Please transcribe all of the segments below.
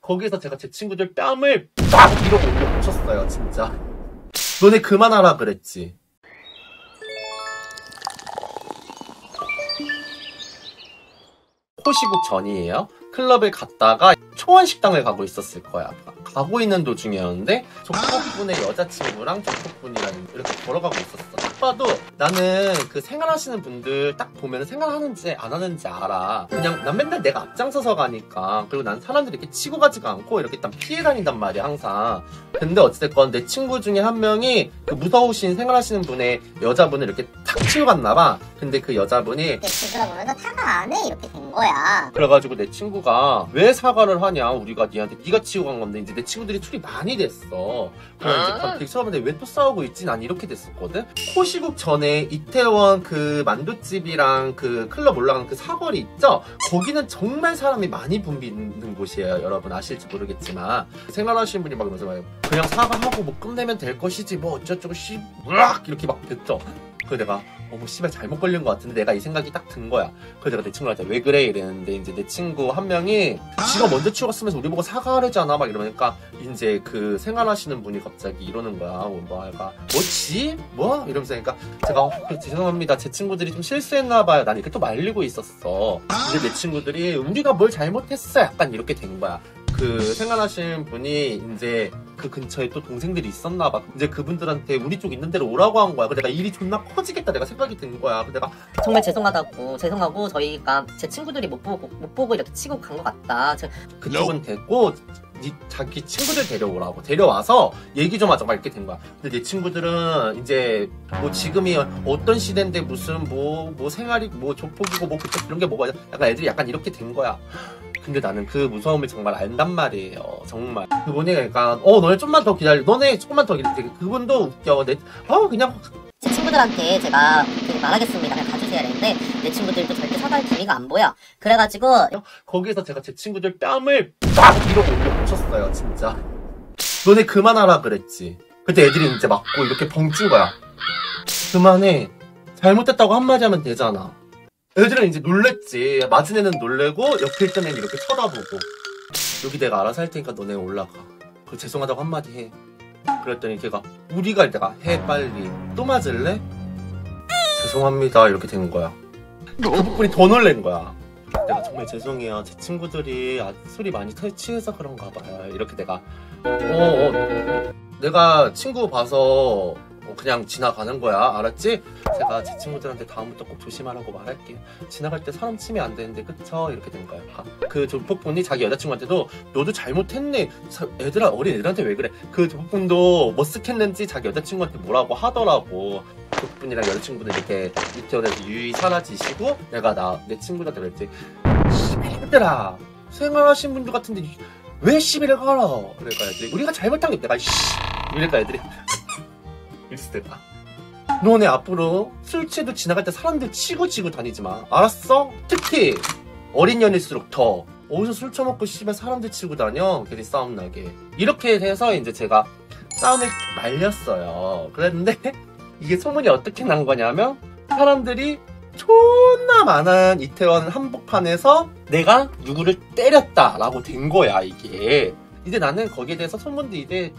거기에서 제가 제 친구들 뺨을 빡 이러고 올려 붙였어요, 진짜. 너네 그만하라 그랬지. 호시국 전이에요. 클럽을 갔다가 초원 식당을 가고 있었을 거야. 가고 있는 도중이었는데 조폭분의 여자친구랑 조폭분이랑 이렇게 걸어가고 있었어. 딱 봐도 나는 그 생활하시는 분들 딱 보면 생활하는지 안 하는지 알아. 그냥 난 맨날 내가 앞장서서 가니까 그리고 난 사람들이 이렇게 치고 가지가 않고 이렇게 일단 피해 다닌단 말이야 항상. 근데 어찌됐건 내 친구 중에 한 명이 그 무서우신 생활하시는 분의 여자분을 이렇게 탁 치고 갔나 봐. 근데 그 여자분이 근데 뒤돌아보면 사과 안 해 이렇게 된 거야. 그래가지고 내 친구가 왜 사과를 하냐 우리가 니한테. 네가 치고 간 건데 이제 내 친구들이 술이 많이 됐어. 그래 이제 되게 처음에 왜 또 싸우고 있지? 난 이렇게 됐었거든. 코시국 전에 이태원 그 만두집이랑 그 클럽 올라가는 그 사거리 있죠? 거기는 정말 사람이 많이 붐비는 곳이에요 여러분. 아실지 모르겠지만. 생활하시는 분이 막 이러면서 막 그냥 사과하고 뭐 끝내면 될 것이지 뭐 어쩌고저쩌고 씨 으악 이렇게 막 됐죠 그래서 내가 어머 씨발 잘못 걸린 것 같은데 내가 이 생각이 딱 든 거야. 그래서 내가 내 친구한테 왜 그래? 이랬는데 이제 내 친구 한 명이 지가 먼저 치웠으면서 우리 보고 사과하려잖아. 막 이러니까 이제 그 생활하시는 분이 갑자기 이러는 거야. 뭐 얘가 뭐지? 뭐? 이러면서 그러니까 제가 어, 죄송합니다. 제 친구들이 좀 실수했나 봐요. 난 이렇게 또 말리고 있었어. 근데 내 친구들이 우리가 뭘 잘못했어? 약간 이렇게 된 거야. 그 생활하시는 분이 이제 그 근처에 또 동생들이 있었나 봐. 이제 그분들한테 우리 쪽 있는 데로 오라고 한 거야. 그래서 내가 일이 존나 커지겠다 내가 생각이 든 거야. 그래서 내가 정말 죄송하다고 죄송하고 저희가 제 친구들이 못 보고 못 보고 이렇게 치고 간 것 같다. 저- 그쪽은 됐고 니 자기 친구들 데려오라고 데려와서 얘기 좀 하자 막 이렇게 된 거야. 근데 내 친구들은 이제 뭐 지금이 어떤 시대인데 무슨 뭐뭐 생활이 뭐 조폭이고 뭐 그쪽 이런 게 뭐가 약간 애들이 약간 이렇게 된 거야. 근데 나는 그 무서움을 정말 안단 말이에요. 정말. 그분이 그러니까 어 너네 좀만 더 기다려. 너네 조금만 더 기다려. 그분도 웃겨. 내, 어 그냥 제 친구들한테 제가 그 말하겠습니다. 그냥 가주세요 했는데 내 친구들도 절대 사과할 기미가 안 보여. 그래가지고 거기에서 제가 제 친구들 뺨을 빡 이러고 올려 붙였어요. 진짜. 너네 그만하라 그랬지. 그때 애들이 이제 맞고 이렇게 벙찐 거야. 그만해. 잘못했다고 한마디 하면 되잖아. 애들은 이제 놀랬지. 맞은 애는 놀래고 옆에 있던 애는 이렇게 쳐다보고. 여기 내가 알아서 할 테니까 너네 올라가. 그 죄송하다고 한마디 해. 그랬더니 걔가 우리가 내가 해 빨리. 또 맞을래? 죄송합니다. 이렇게 된 거야. 그 부분이 더 놀란 거야. 내가 정말 죄송해요. 제 친구들이 아, 술이 많이 터- 취해서 그런가 봐요. 이렇게 내가 어, 어 내가 친구 봐서 어, 그냥 지나가는 거야. 알았지? 제가 제 친구들한테 다음부터 꼭 조심하라고 말할게요. 지나갈 때 사람 치면 안 되는데 그쵸? 이렇게 된 거야. 아, 그 조폭분이 자기 여자친구한테도 너도 잘못했네. 사- 애들아 어린 애들한테 왜 그래? 그 조폭분도 머쓱했는지 자기 여자친구한테 뭐라고 하더라고. 조폭분이랑 여자친구들 이렇게 이태원에서 유유히 사라지시고 내가 나 내 친구들한테 그랬지. 씨발들아 생활하신 분들 같은데 왜 시비를 걸어? 그러니까 애들이 우리가 잘못한 게 내가 씨 이러니까 애들이 때가 너네 앞으로 술 취해도 지나갈 때 사람들 치고 치고 다니지 마. 알았어? 특히 어린 년일수록 더. 어디서 술 처먹고 씨발 사람들 치고 다녀? 괜히 싸움 나게. 이렇게 해서 이제 제가 싸움을 말렸어요. 그랬는데 이게 소문이 어떻게 난 거냐면 사람들이 존나 많은 이태원 한복판에서 내가 누구를 때렸다라고 된 거야 이게. 이제 나는 거기에 대해서 소문도 이제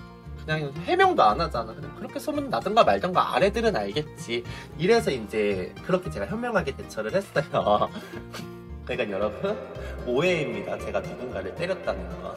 그냥 해명도 안 하잖아. 그냥 그렇게 소문 나든가 말든가 아래들은 알겠지. 이래서 이제 그렇게 제가 현명하게 대처를 했어요. 그러니까 여러분 오해입니다. 제가 누군가를 때렸다는 거